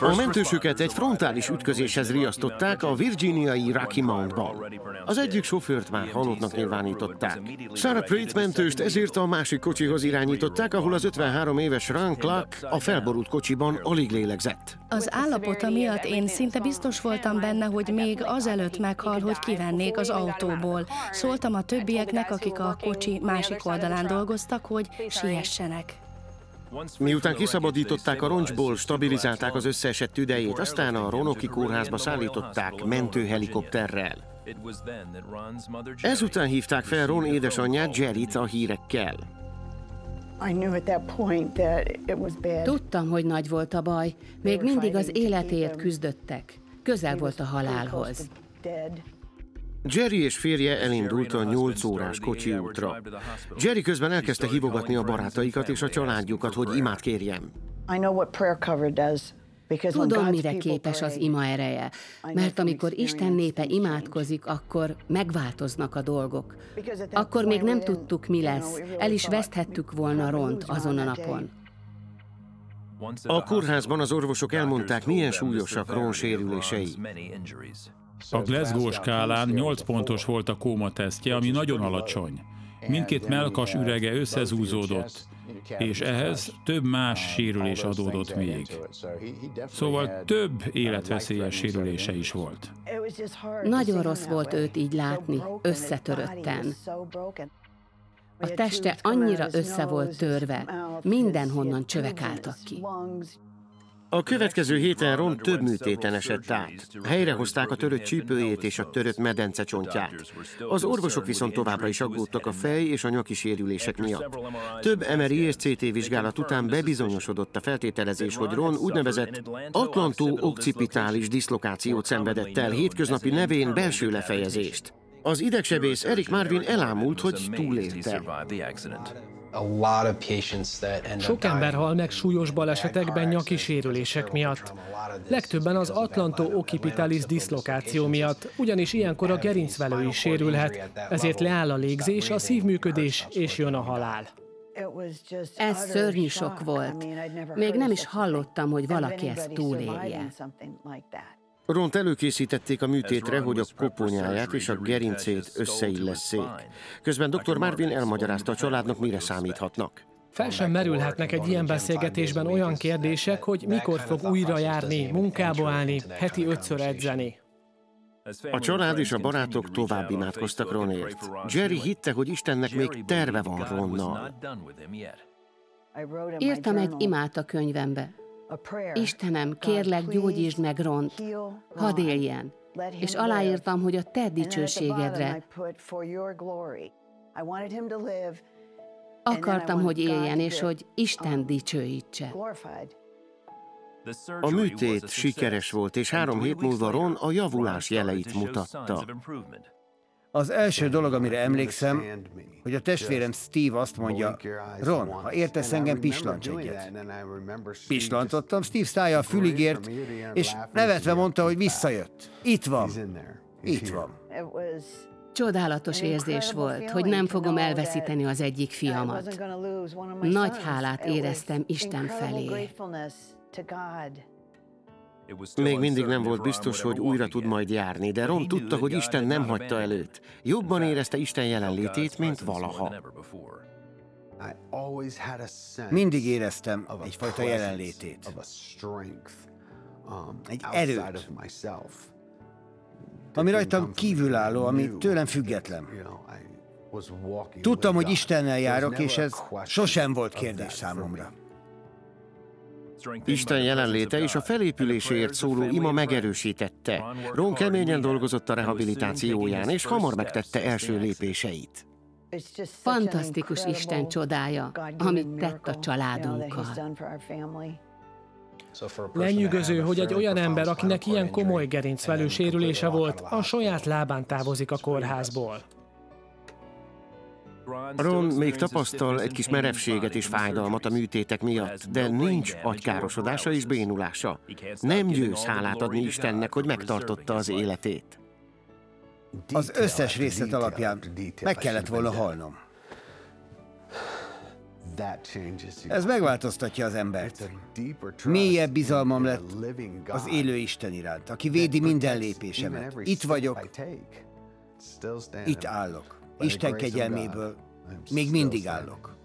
A mentősöket egy frontális ütközéshez riasztották a virginiai Rocky Mountban. Az egyik sofőrt már halottnak nyilvánították. Sarah Prait mentőst ezért a másik kocsihoz irányították, ahol az 53 éves Ron Clark a felborult kocsiban alig lélegzett. Az állapota miatt én szinte biztos voltam benne, hogy még azelőtt meghal, hogy kivennék az autóból. Szóltam a többieknek, akik a kocsi másik oldalán dolgoztak, hogy siessenek. Miután kiszabadították a roncsból, stabilizálták az összeesett tüdejét, aztán a Ronoki kórházba szállították mentőhelikopterrel. Ezután hívták fel Ron édesanyját Jerryt a hírekkel. Tudtam, hogy nagy volt a baj. Még mindig az életéért küzdöttek. Közel volt a halálhoz. Jerry és férje elindult a 8 órás kocsi útra. Jerry közben elkezdte hívogatni a barátaikat és a családjukat, hogy imát kérjem. Tudom, mire képes az ima ereje, mert amikor Isten népe imádkozik, akkor megváltoznak a dolgok. Akkor még nem tudtuk, mi lesz, el is veszthettük volna Ront azon a napon. A kórházban az orvosok elmondták, milyen súlyosak Ron sérülései. A Glasgow skálán 8 pontos volt a kóma tesztje, ami nagyon alacsony. Mindkét melkas ürege összezúzódott, és ehhez több más sérülés adódott még. Szóval több életveszélyes sérülése is volt. Nagyon rossz volt őt így látni, összetörötten. A teste annyira össze volt törve, mindenhonnan csövek álltak ki. A következő héten Ron több műtéten esett át. Helyrehozták a törött csípőjét és a törött medence csontját. Az orvosok viszont továbbra is aggódtak a fej és a nyaki sérülések miatt. Több MRI és CT vizsgálat után bebizonyosodott a feltételezés, hogy Ron úgynevezett atlantó-occipitális diszlokációt szenvedett el hétköznapi nevén belső lefejezést. Az idegsebész Erik Marvin elámult, hogy túlélte. Sok ember hal meg súlyos balesetekben nyaki sérülések miatt. Legtöbben az Atlanto-occipitalis diszlokáció miatt, ugyanis ilyenkor a gerincvelő is sérülhet, ezért leáll a légzés, a szívműködés és jön a halál. Ez szörnyű sok volt. Még nem is hallottam, hogy valaki ezt túlélje. Ront előkészítették a műtétre, hogy a koponyáját és a gerincét összeillesszék. Közben dr. Marvin elmagyarázta a családnak, mire számíthatnak. Fel sem merülhetnek egy ilyen beszélgetésben olyan kérdések, hogy mikor fog újra járni, munkába állni, heti ötször edzeni. A család és a barátok tovább imádkoztak Ronért. Jerry hitte, hogy Istennek még terve van Ronnal. Írtam egy imát a könyvembe. Istenem, kérlek, gyógyítsd meg Ront, hadd éljen, és aláírtam, hogy a te dicsőségedre. Akartam, hogy éljen, és hogy Isten dicsőítse. A műtét sikeres volt, és három hét múlva Ron a javulás jeleit mutatta. Az első dolog, amire emlékszem, hogy a testvérem Steve azt mondja, Ron, ha értesz engem, pislancs egyet. Pislantottam, Steve szája a füligért, és nevetve mondta, hogy visszajött. Itt van. Itt van. Csodálatos érzés volt, hogy nem fogom elveszíteni az egyik fiamat. Nagy hálát éreztem Isten felé. Még mindig nem volt biztos, hogy újra tud majd járni, de Ron tudta, hogy Isten nem hagyta előtt. Jobban érezte Isten jelenlétét, mint valaha. Mindig éreztem egyfajta jelenlétét. Egy erőt. Ami rajtam kívülálló, ami tőlem független. Tudtam, hogy Istennel járok, és ez sosem volt kérdés számomra. Isten jelenléte és a felépüléséért szóló ima megerősítette. Ron keményen dolgozott a rehabilitációján, és hamar megtette első lépéseit. Fantasztikus Isten csodája, amit tett a családunkkal. Lenyűgöző, hogy egy olyan ember, akinek ilyen komoly gerincvelő sérülése volt, a saját lábán távozik a kórházból. Ron még tapasztal egy kis merevséget és fájdalmat a műtétek miatt, de nincs agykárosodása és bénulása. Nem győz hálát adni Istennek, hogy megtartotta az életét. Az összes részlet alapján meg kellett volna halnom. Ez megváltoztatja az embert. Mélyebb bizalmam lett az élő Isten iránt, aki védi minden lépésemet. Itt vagyok, itt állok. Isten kegyelméből még mindig állok.